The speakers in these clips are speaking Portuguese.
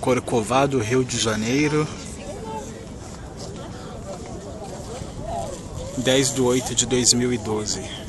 Corcovado, Rio de Janeiro. 10 de 8 de 2012.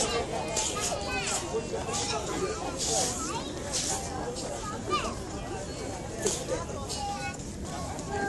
もう!